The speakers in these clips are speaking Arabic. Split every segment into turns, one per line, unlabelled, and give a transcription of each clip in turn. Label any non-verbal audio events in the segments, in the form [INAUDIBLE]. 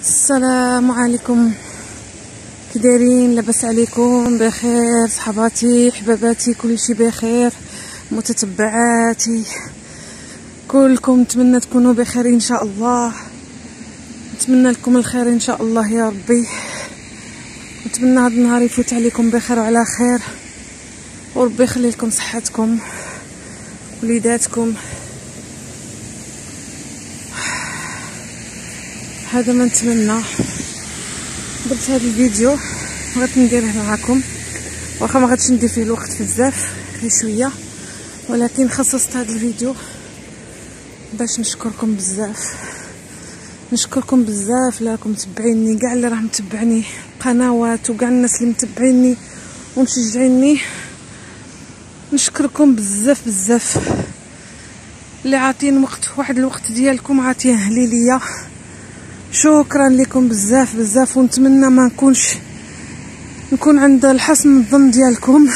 السلام عليكم. كي لاباس عليكم. بخير صحباتي حباباتي كلشي بخير متتبعاتي. كلكم نتمنى تكونوا بخير إن شاء الله. نتمنى لكم الخير إن شاء الله يا ربي. نتمنى هذا النهار يفوت عليكم بخير وعلى خير. وربي يخلي لكم صحتكم وليداتكم. هذا ما نتمنى. درت هذا الفيديو بغيت نديره معكم واخا ما غاديش ندير فيه الوقت بزاف غير شوية. ولكن خصصت هذا الفيديو باش نشكركم بزاف. نشكركم بزاف اللي راكم متبعيني كاع اللي راه متبعني قنوات وكاع الناس اللي متبعيني ومشجعيني. نشكركم بزاف بزاف. اللي عاطين وقت واحد الوقت ديالكم عاطيه لي ليا شكرا لكم بزاف بزاف ونتمنى ما نكونش نكون عند الحسن الظن ديالكم.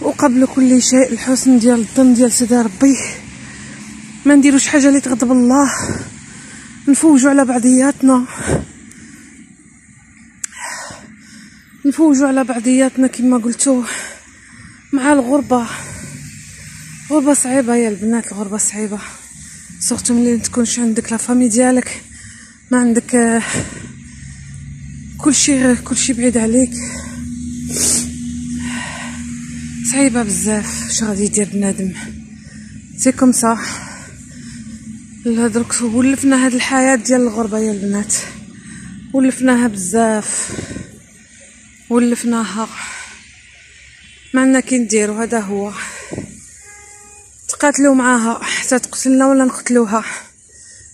وقبل كل شيء الحسن ديال الظن ديال سيدي ربي. ما نديروش حاجة اللي تغضب الله. نفوجوا على بعضياتنا. نفوجوا على بعضياتنا كما قلتو مع الغربة. غربة صعيبة يا البنات الغربة صعيبة. surtout ملي تكونش عندك la famille ديالك. ما عندك كل شيء كل شيء بعيد عليك. صعيبة بزاف اش غادي يدير بنادم. c'est comme ça درك ولفنا هاد الحياة ديال الغربة يا البنات. ولفناها بزاف. ولفناها. ما عندنا كي نديرو هذا هو. تقاتلوا معاها حتى تقتلنا ولا نقتلوها.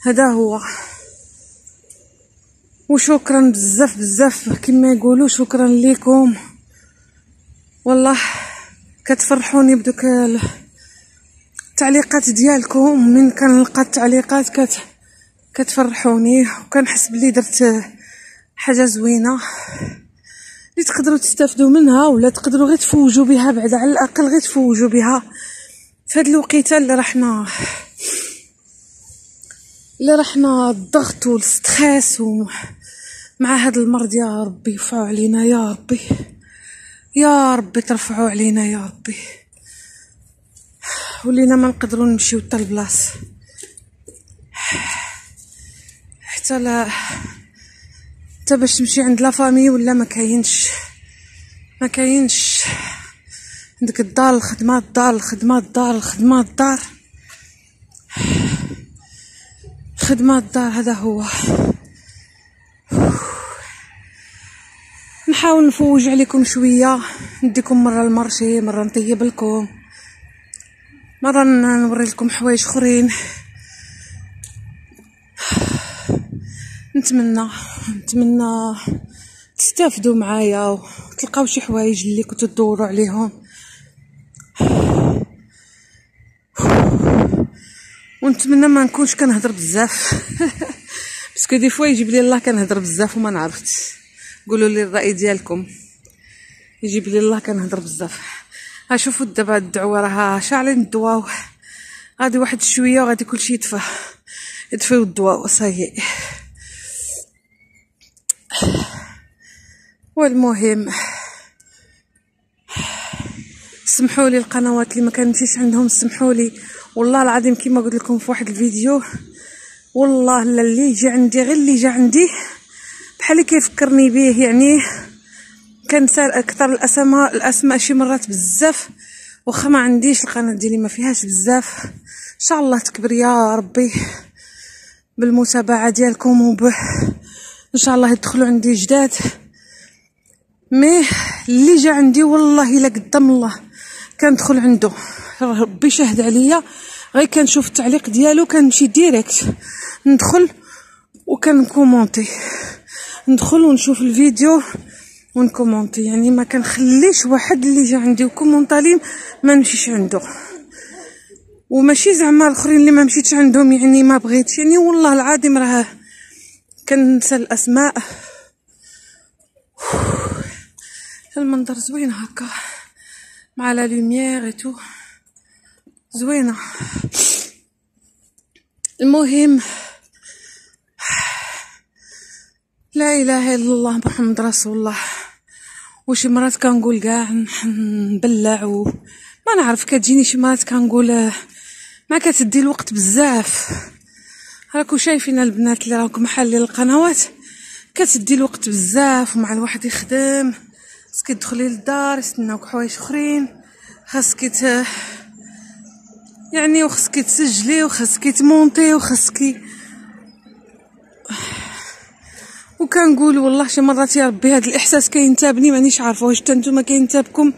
هذا هو. وشكرا بزاف بزاف كما يقولوا شكرا لكم والله كتفرحوني بدوك التعليقات ديالكم. من كنلقى التعليقات كت كتفرحوني وكنحس بلي درت حاجة زوينة. اللي تقدروا تستافدوا منها ولا تقدروا غير تفوجوا بها بعد على الأقل غير تفوجوا بها. في هاد الوقيتة اللي رحنا اللي رحنا الضغط والستريس ومع هاد المرض يا ربي يرفعوا علينا يا ربي. يا ربي ترفعوا علينا يا ربي. ولينا ما نقدروا نمشيو حتى البلاص حتى لا حتى باش تمشي عند لا فامي ولا ما كاينش. ما كاينش. عندك الدار الخدمة الدار الخدمة الدار الخدمة الدار. خدمة الدار هذا هو. نحاول نفوج عليكم شوية. نديكم مرة المرشي مرة نطيب لكم. مرة نوري لكم حوايج أخرين. نتمنى نتمنى تستافدوا معايا وتلقاو شي حوايج اللي كنتو تدوروا عليهم. ونتمنى ما نكونش كنهضر بزاف. [LAUGHS] parce que des fois يجيب لي الله كنهضر بزاف وما نعرفتش. قولوا لي الرأي ديالكم. يجيب لي الله كنهضر بزاف. ها شوفوا دابا الدعوة راه شاعلين الضواو غادي واحد شوية وغادي كلشي يطفى يطفيو الضواو صايي والمهم سمحوا لي القنوات اللي ما كنمشيش عندهم سمحوا لي. والله العظيم كما قلت لكم في واحد الفيديو والله لا اللي جا عندي غير اللي جا عندي. بحال كيفكرني به يعني كنسى أكثر الاسماء الأسماء شي مرات بزاف واخا ما عنديش القناة ديالي ما فيهاش بزاف. إن شاء الله تكبر يا ربي بالمتابعة ديالكم وب إن شاء الله يدخلوا عندي جداد. مي اللي جا عندي والله إلا قدام الله كندخل عنده. ربي شهد عليا. غير كنشوف التعليق ديالو كنمشي ديريكت ندخل وكنكومونتي. ندخل ونشوف الفيديو ونكومونتي يعني ما كنخليش واحد اللي جا عندي وكومونطالي ما نمشيش عنده. وماشي زعما الآخرين اللي ما مشيتش عندهم يعني ما بغيتش. يعني والله العظيم راه كنسى الأسماء. [SIGHS] المنظر زوين هكا مع la lumière et tout زوينة. المهم لا إله إلا الله محمد رسول الله. وشي مرات كنقول كاع نبلع و ما نعرف كتجيني شي مرات كنقول ما كتدي الوقت بزاف. راكو شايفين البنات اللي راكم محلين القنوات كتدي الوقت بزاف ومع الواحد يخدم. خاصك تدخلي للدار يستناوك حوايج أخرين. خاصك. يعني وخاصك تسجلي وخاصك تمونتي وخاصك وكنقول والله شي مرات يا ربي هذا الإحساس كينتابني مانيش عارفة واش حتى نتوما كينتابكم؟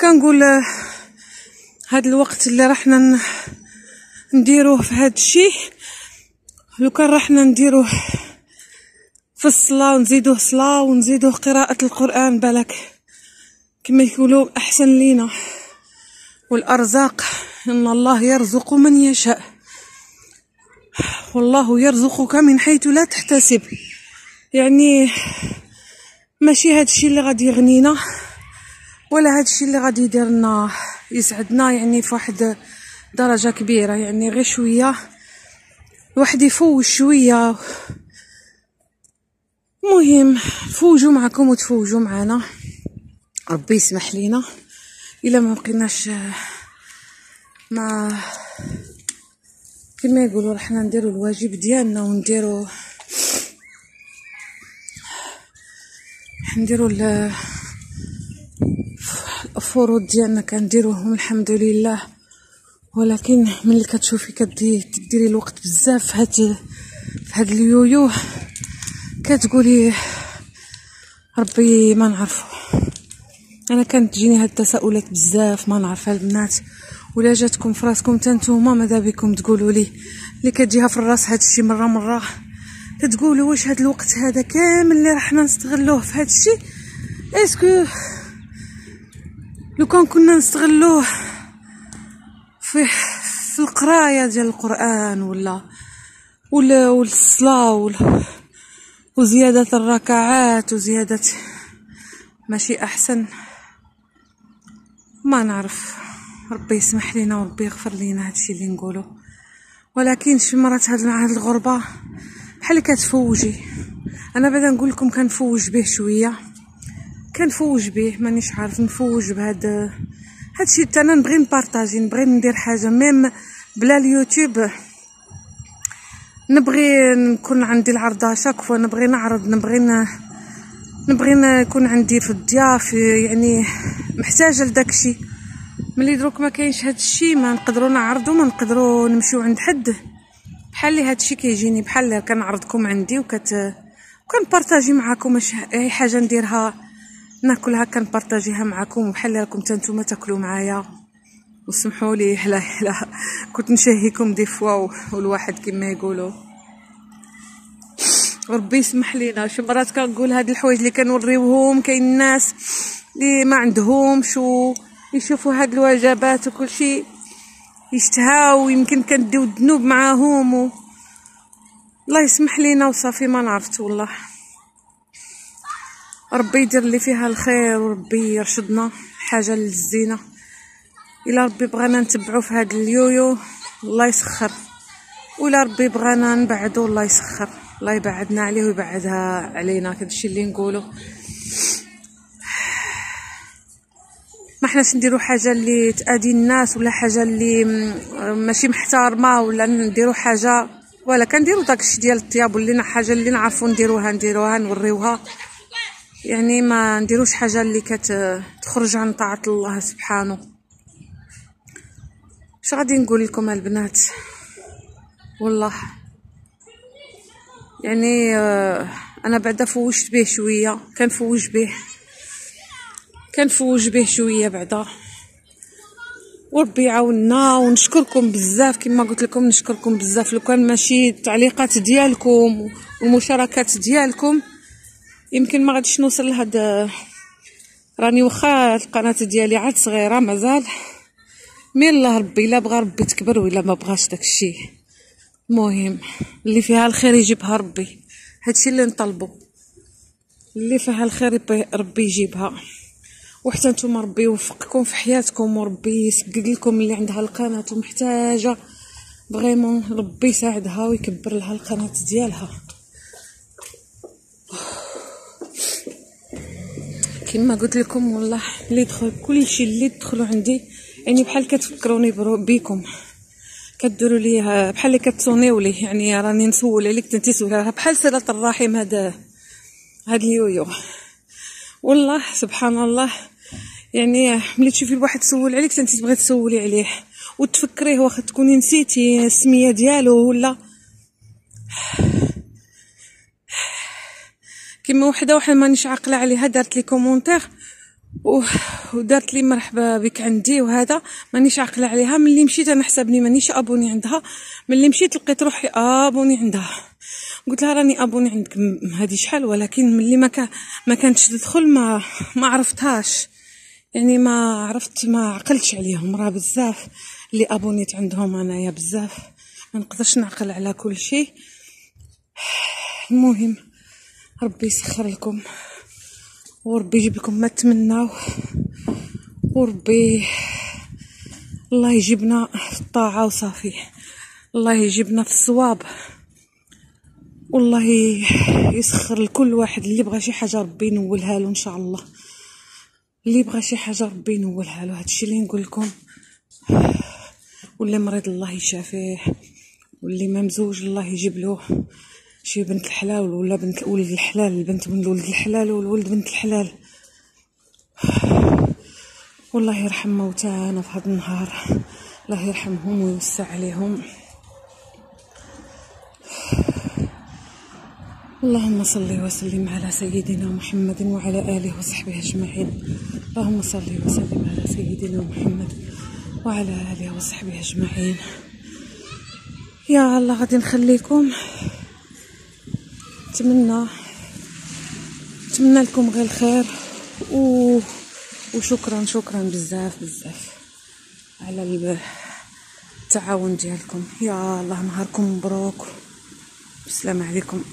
كنقول هذا الوقت اللي رحنا نديروه في هذا الشيء لو كان رحنا نديروه في الصلاة ونزيدوه صلاة ونزيدوه قراءة القرآن بالك كما يقولوا أحسن لينا. والأرزاق إن الله يرزق من يشاء. والله يرزقك من حيث لا تحتسب. يعني ماشي هادشي اللي غادي يغنينا ولا هادشي اللي غادي يديرنا يسعدنا يعني في واحد درجة كبيرة. يعني غير شوية الواحد يفوج شوية. مهم فوجوا معكم وتفوجوا معنا. ربي يسمح لينا. إلا ما بقيناش مع كما يقولوا رحنا نديروا الواجب ديالنا ونديروا نديروا الفروض ديالنا كنديروهم الحمد لله. ولكن ملي كتشوفي كدي تديري الوقت بزاف في هاد في هاد اليويو كتقولي ربي ما نعرفو. أنا كانت تجيني هاد التساؤلات بزاف ما نعرف البنات ولا جاتكم في راسكم تنتوما ماذا بكم تقولوا لي؟ اللي كتجيها في الراس هاد الشيء مرة مرة. كتقولوا واش هاد الوقت هذا كامل اللي راحنا نستغلوه في هاد الشيء اسكو لو كان كنا نستغلوه في في القراية ديال القرآن ولا ولا والصلاة ولا وزيادة الركعات وزيادة ماشي أحسن؟ ما نعرف. ربي يسمح لينا وربي يغفر لينا هادشي اللي نقوله ولكن شي مرات هاد الغربة بحال كتفوجي؟ أنا بعدا نقول لكم كنفوج به شوية. كنفوج به مانيش عارف نفوج بهاد هادشي حتى أنا نبغي نبارطاجي نبغي ندير حاجة. ميم بلا اليوتيوب نبغي نكون عندي العرضه شاك نبغي نعرض نبغي نبغي نكون عندي في الضياف يعني محتاجة لداكشي ملي دروك ما كاينش هادشي ما نقدروا نعرضوا ما نقدروا نمشيو عند حد. بحال لي هادشي كيجيني بحال كنعرضكم عندي وكت كنبارطاجي معاكم اي حاجة نديرها. ناكلها كنبارطاجيها معاكم. بحال راكم نتوما تاكلوا معايا. وسمحوا لي لا لا. كنت نشهيكم دي فوا والواحد كما يقولوا ربي يسمح لينا. شي مرات كنقول هاد الحوايج اللي كنوريوهم كاين الناس اللي ما عندهمش يشوفوا هاد الوجبات وكل شيء يشتهاو يمكن كنديو الذنوب معاهم و... الله يسمح لينا وصافي ما نعرفت والله. ربي يدير اللي فيها الخير وربي يرشدنا حاجة للزينة. الا ربي بغانا نتبعو في هاد اليويو الله يسخر. ولا ربي بغانا نبعدو الله يسخر. الله يبعدنا عليه ويبعدها علينا كدشي اللي نقولو. ما حناش نديرو حاجة اللي تادي الناس ولا حاجة اللي ماشي محترمة ولا نديرو حاجة ولا كنديرو داكشي ديال الطياب واللي حاجة اللي نعرفو نديروها نديروها نوريوها. يعني ما نديروش حاجة اللي كتخرج عن طاعة الله سبحانه. اش غادي نقول لكم البنات؟ والله. يعني آه، أنا بعدا فوجت به شوية كنفوج به. كنفوج به شوية بعدا. وربي يعاوننا ونشكركم بزاف. كما قلت لكم نشكركم بزاف. لو كان ماشي التعليقات ديالكم والمشاركات ديالكم يمكن ما غاديش نوصل لهاد راني واخا القناة ديالي عاد صغيرة مازال. مي الله ربي إلا بغى ربي تكبر ولا ما بغاش داكشي. المهم اللي فيها الخير يجيبها ربي. هادشي اللي نطلبو. اللي فيها الخير ربي يجيبها. وحتى نتوما ربي يوفقكم في حياتكم وربي يسقق لكم اللي عندها القناة ومحتاجة. فريمون ربي يساعدها ويكبر لها القناة ديالها. كما قلت لكم والله اللي يدخل كل شيء اللي تدخلوا عندي يعني بحال كتفكروني بيكم. كديروا لي بحال اللي كتصونيو لي يعني راني نسول عليك انت سولها بحال صله الرحم هذا هاد اليويو. والله سبحان الله يعني ملي تشوفي الواحد تسول عليك انت تبغي تسولي عليه وتفكريه واخا تكوني نسيتي السمية ديالو ولا كيما وحدة واحد مانيش عاقلة عليها دارت لي commentaire ودارت لي مرحبا بك عندي وهذا. مانيش عاقلة عليها. ملي مشيت أنا حسابني مانيش abonnée عندها. ملي مشيت لقيت روحي abonnée عندها. قلت لها راني abonnée عندك. هذه شحال؟ ولكن ملي ما كانتش تدخل ما ما عرفتهاش. يعني ما عرفت ما عقلتش عليهم. راه بزاف اللي أبونيت عندهم انايا بزاف. ما نقدرش نعقل على كل شيء. المهم ربي يسخر لكم. وربي يجيب لكم ما تمناو. وربي الله يجيبنا في الطاعة وصافي. الله يجيبنا في الصواب. والله يسخر لكل واحد اللي بغى شي حاجة ربي ينولها له إن شاء الله. اللي بغى شي حاجة ربي ينولها له. هادشي اللي نقول لكم. واللي مريض الله يشافيه. واللي ما مزوج الله يجيب له شي بنت الحلال ولا بنت ولد الحلال البنت من ولد الحلال والولد بنت الحلال. والله يرحم موتانا في هذا النهار. الله يرحمهم ويوسع عليهم. اللهم صل وسلم على سيدنا محمد وعلى آله وصحبه أجمعين. اللهم صل وسلم على سيدنا محمد وعلى آله وصحبه أجمعين. يا الله غادي نخليكم. نتمنى نتمنى لكم غير الخير. و... وشكرا شكرا بزاف بزاف على التعاون ديالكم. يا الله نهاركم مبروك. السلام عليكم.